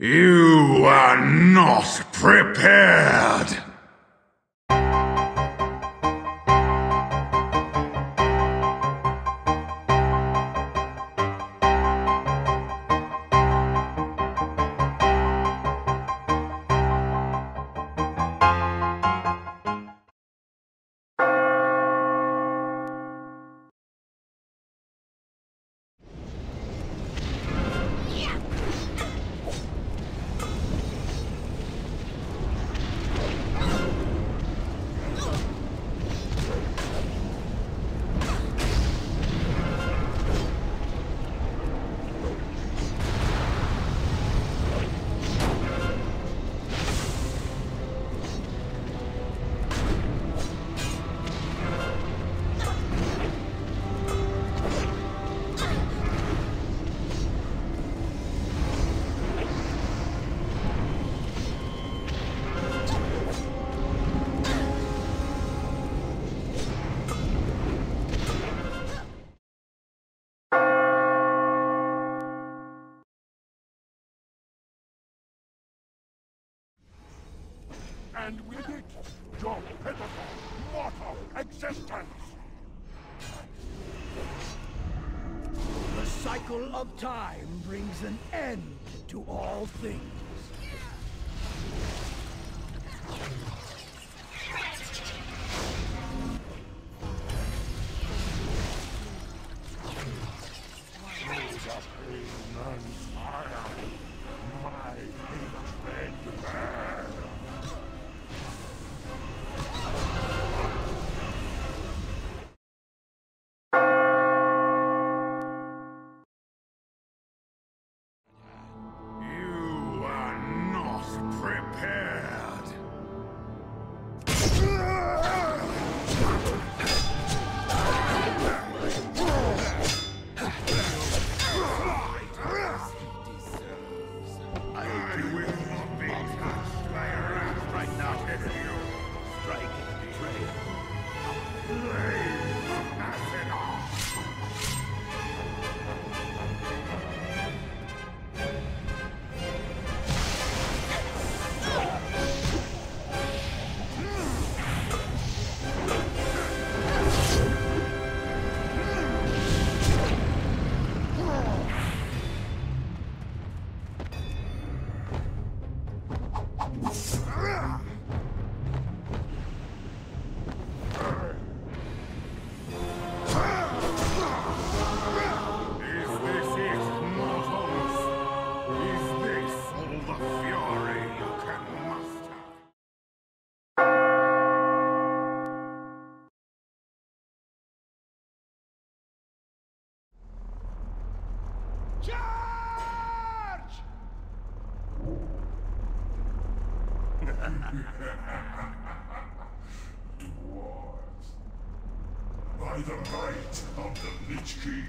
You are not prepared! And with it, your pitiful, mortal existence! The cycle of time brings an end to all things. Ugh! Dwarves. By the might of the Lich King.